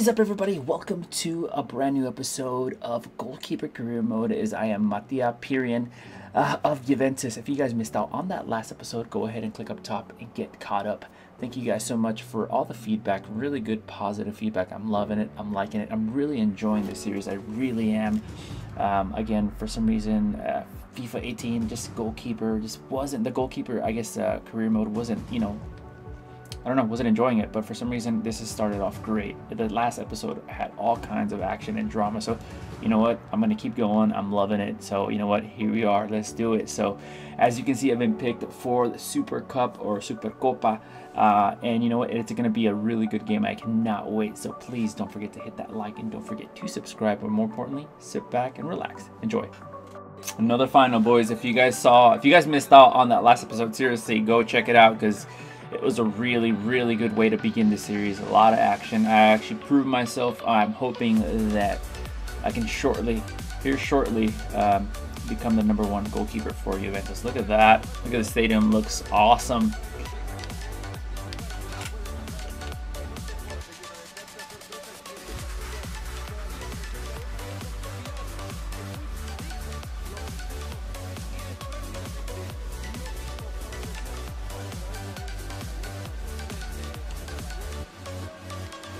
is up, everybody? Welcome to a brand new episode of Goalkeeper Career Mode. As I am Mattia Perin uh, of Juventus. If you guys missed out on that last episode, go ahead and click up top and get caught up. Thank you guys so much for all the feedback. Really good, positive feedback. I'm loving it. I'm liking it. I'm really enjoying this series. I really am. Um, again, for some reason, uh, FIFA 18, just goalkeeper, just wasn't the goalkeeper. I guess uh, career mode wasn't, you know, I don't know, wasn't enjoying it, but for some reason this has started off great. The last episode had all kinds of action and drama, so you know what? I'm gonna keep going. I'm loving it. So you know what? Here we are. Let's do it. So as you can see, I've been picked for the Super Cup or Super Copa, uh, and you know what? It's gonna be a really good game. I cannot wait. So please don't forget to hit that like and don't forget to subscribe. But more importantly, sit back and relax. Enjoy. Another final, boys. If you guys saw, if you guys missed out on that last episode, seriously, go check it out because it was a really, really good way to begin the series. A lot of action. I actually proved myself. I'm hoping that I can shortly, here shortly, um, become the number one goalkeeper for Juventus. Look at that. Look at the stadium. Looks awesome.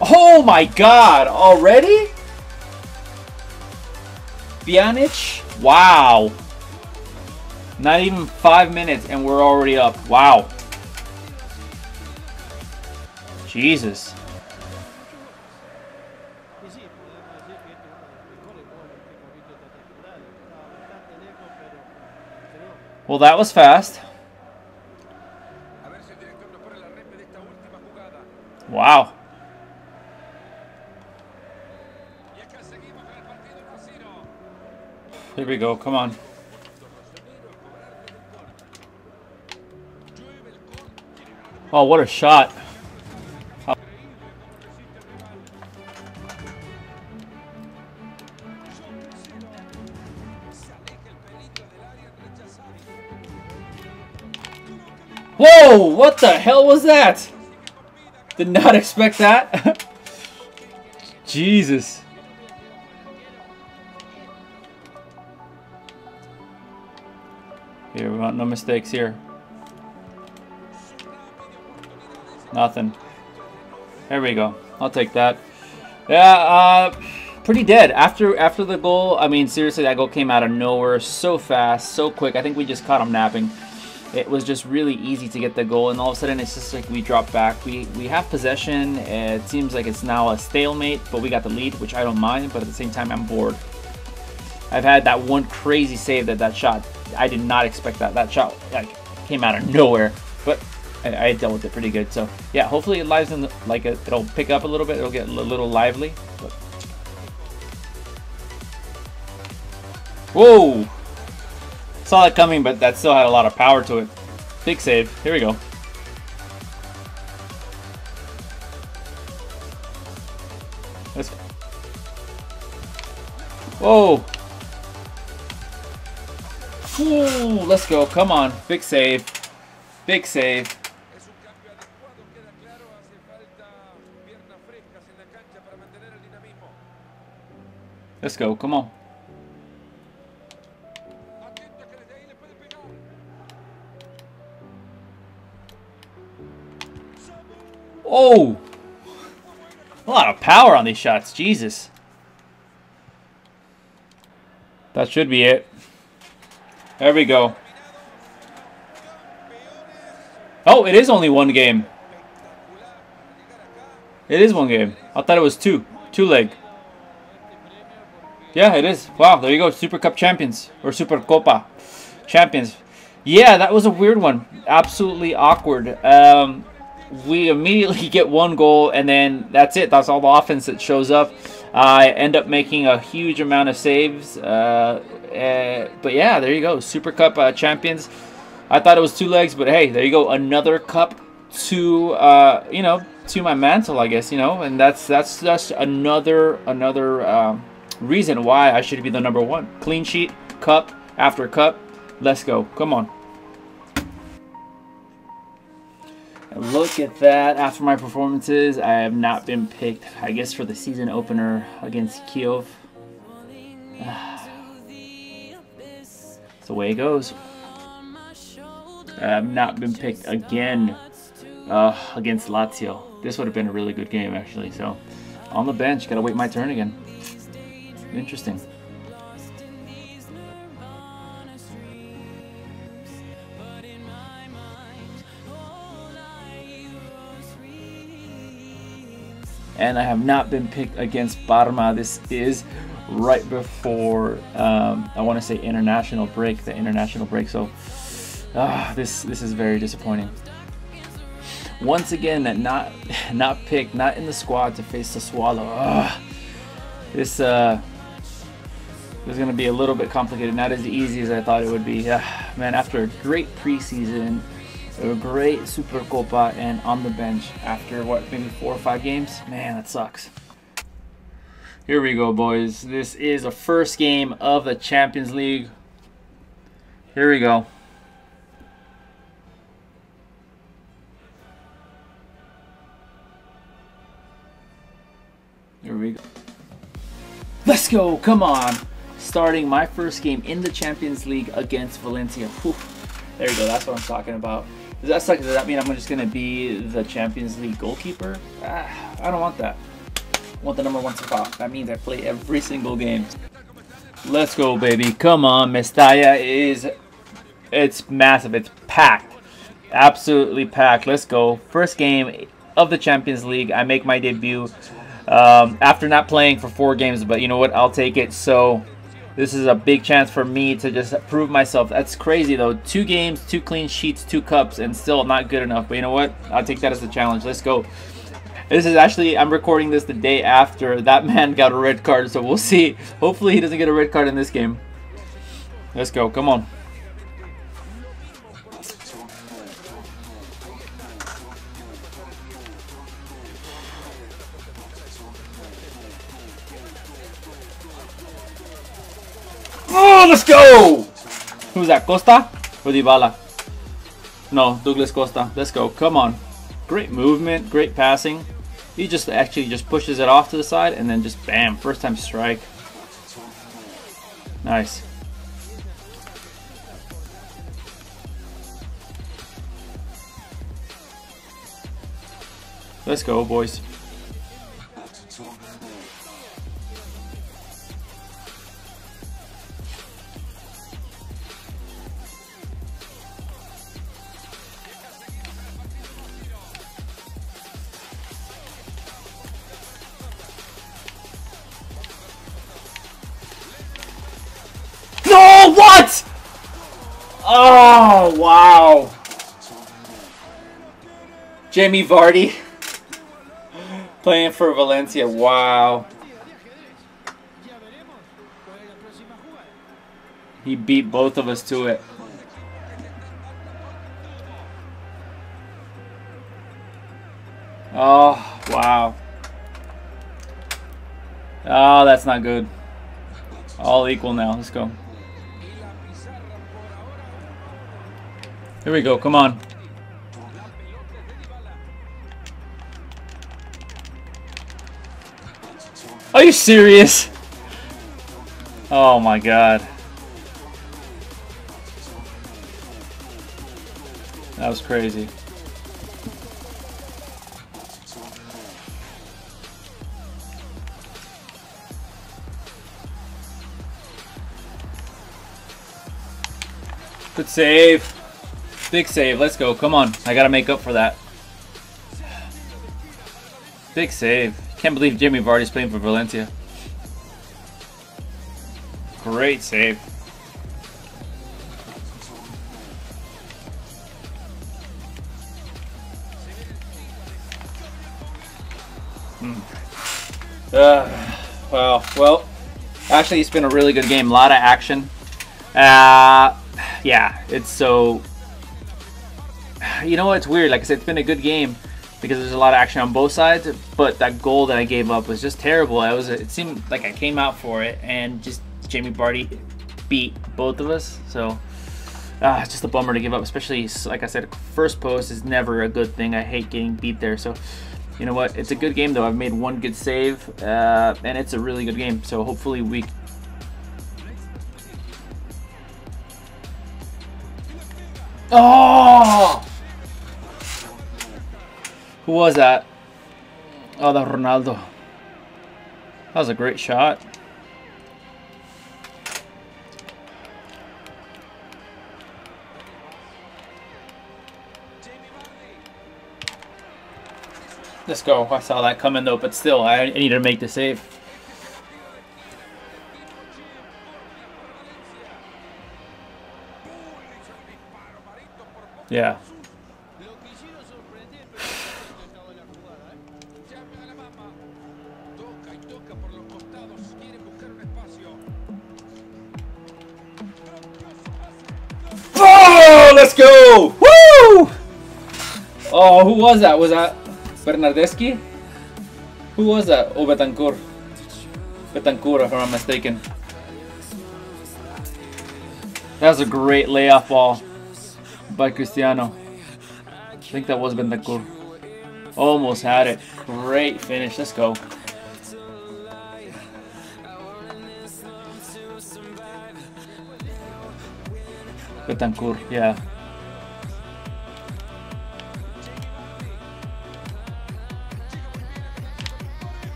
Oh my god, already? Pjanic? Wow. Not even five minutes and we're already up. Wow. Jesus. Well, that was fast. Wow. Here we go, come on. Oh, what a shot. Whoa, what the hell was that? Did not expect that. Jesus. No mistakes here. Nothing. There we go. I'll take that. Yeah, uh, pretty dead. After after the goal, I mean, seriously, that goal came out of nowhere so fast, so quick. I think we just caught him napping. It was just really easy to get the goal, and all of a sudden, it's just like we drop back. We, we have possession. It seems like it's now a stalemate, but we got the lead, which I don't mind, but at the same time, I'm bored. I've had that one crazy save that that shot I did not expect that. That shot like came out of nowhere, but I, I dealt with it pretty good. So yeah, hopefully it lives in the, like a, it'll pick up a little bit. It'll get a little lively. But. Whoa! Saw it coming, but that still had a lot of power to it. Big save. Here we go. Let's. Whoa! Ooh, let's go. Come on. Big save. Big save. Let's go. Come on. Oh! A lot of power on these shots. Jesus. That should be it. There we go. Oh, it is only one game. It is one game. I thought it was two. Two leg. Yeah, it is. Wow, there you go. Super Cup champions. Or Super Copa champions. Yeah, that was a weird one. Absolutely awkward. Um, we immediately get one goal, and then that's it. That's all the offense that shows up. I end up making a huge amount of saves. Uh, uh, but yeah, there you go. Super Cup uh, champions. I thought it was two legs, but hey, there you go. Another cup to uh, you know to my mantle, I guess you know, and that's that's just another another um, reason why I should be the number one. Clean sheet, cup after cup. Let's go. Come on. look at that. After my performances, I have not been picked, I guess, for the season opener against Chievo. The way it goes. I have not been picked again uh, against Lazio. This would have been a really good game, actually. So, on the bench, gotta wait my turn again. Interesting. and I have not been picked against Parma. This is right before um, I want to say international break, the international break. So uh, this this is very disappointing. Once again, not not picked, not in the squad to face Sassuolo. Uh, this uh, is going to be a little bit complicated, not as easy as I thought it would be. Uh, man, after a great preseason, a great Super Copa and on the bench after what maybe four or five games man that sucks here we go boys. This is the first game of the Champions League. Here we go. Here we go. Let's go. Come on. Starting my first game in the Champions League against Valencia. Whew. there we go. That's what I'm talking about. Does that suck? Does that mean I'm just going to be the Champions League goalkeeper? Ah, I don't want that. Want the number one spot. That means I play every single game. Let's go, baby. Come on. Mestalla is... It's massive. It's packed. Absolutely packed. Let's go. First game of the Champions League. I make my debut um, after not playing for four games. But you know what? I'll take it. So this is a big chance for me to just prove myself. That's crazy though. Two games, two clean sheets, two cups, and still not good enough. But you know what? I'll take that as a challenge. Let's go. This is actually, I'm recording this the day after that man got a red card. So we'll see. Hopefully he doesn't get a red card in this game. Let's go. Come on. Oh, let's go! Who's that, Costa or Dybala? No, Douglas Costa. Let's go. Come on. Great movement, great passing. He just actually just pushes it off to the side and then just bam, first time strike. Nice. Let's go, boys. Oh, wow. Jamie Vardy playing for Valencia. Wow. He beat both of us to it. Oh, wow. Oh, that's not good. All equal now. Let's go. Here we go, come on. Are you serious? Oh my god. That was crazy. Good save. Big save. Let's go. Come on. I got to make up for that. Big save. Can't believe Jimmy Vardy's playing for Valencia. Great save. Hmm. Uh, wow. Well, actually, it's been a really good game. A lot of action. Uh, yeah, it's so you know what's weird? Like I said, it's been a good game because there's a lot of action on both sides. But that goal that I gave up was just terrible. I was it seemed like I came out for it and just Jamie Vardy beat both of us. So ah, it's just a bummer to give up, especially, like I said, first post is never a good thing. I hate getting beat there. So, you know what? It's a good game, though. I've made one good save, uh, and it's a really good game. So hopefully we... Oh! Who was that? Oh, that Ronaldo. That was a great shot. Let's go. I saw that coming though, but still, I need to make the save. Yeah. Go! Woo! Oh, who was that? Was that Bernardeschi? Who was that? Oh, Betancourt. Betancourt, if I'm not mistaken. That was a great layoff ball by Cristiano. I think that was Betancourt. Almost had it. Great finish. Let's go. Betancourt, yeah.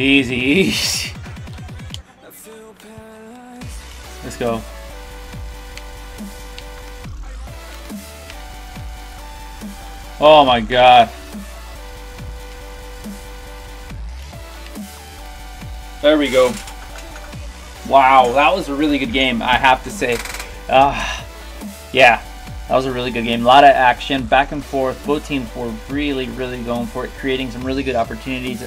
Easy, easy. Let's go. Oh my god. There we go. Wow, that was a really good game, I have to say. Uh, yeah, that was a really good game. A lot of action, back and forth. Both teams were really, really going for it, creating some really good opportunities.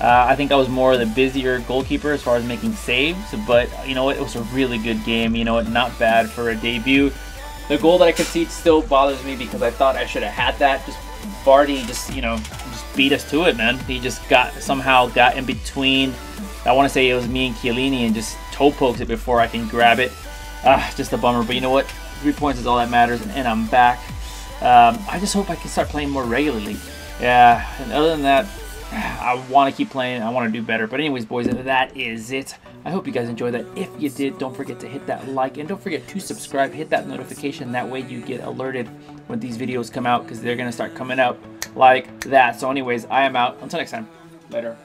Uh, I think I was more of the busier goalkeeper as far as making saves, but you know it was a really good game. You know not bad for a debut. The goal that I conceded still bothers me because I thought I should have had that. Just Vardy just you know just beat us to it, man. He just got somehow got in between. I want to say it was me and Chiellini and just toe poked it before I can grab it. Ah, just a bummer. But you know what? Three points is all that matters, and I'm back. Um, I just hope I can start playing more regularly. Yeah, and other than that, I want to keep playing. I want to do better. But anyways, boys, that is it. I hope you guys enjoyed that. If you did, don't forget to hit that like and don't forget to subscribe. Hit that notification. That way you get alerted when these videos come out because they're going to start coming out like that. So anyways, I am out. Until next time. Later.